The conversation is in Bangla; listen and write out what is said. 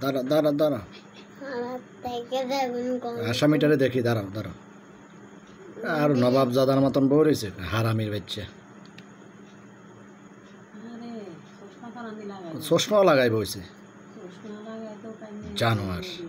দাঁড়াও থেকে আসামিটারে দেখি দাঁড়াও দাঁড়াও। আর নবাব জাদার মতন বউ রয়েছে হারামির বাচ্চা। চশমাও লাগাই বইছে जानवर।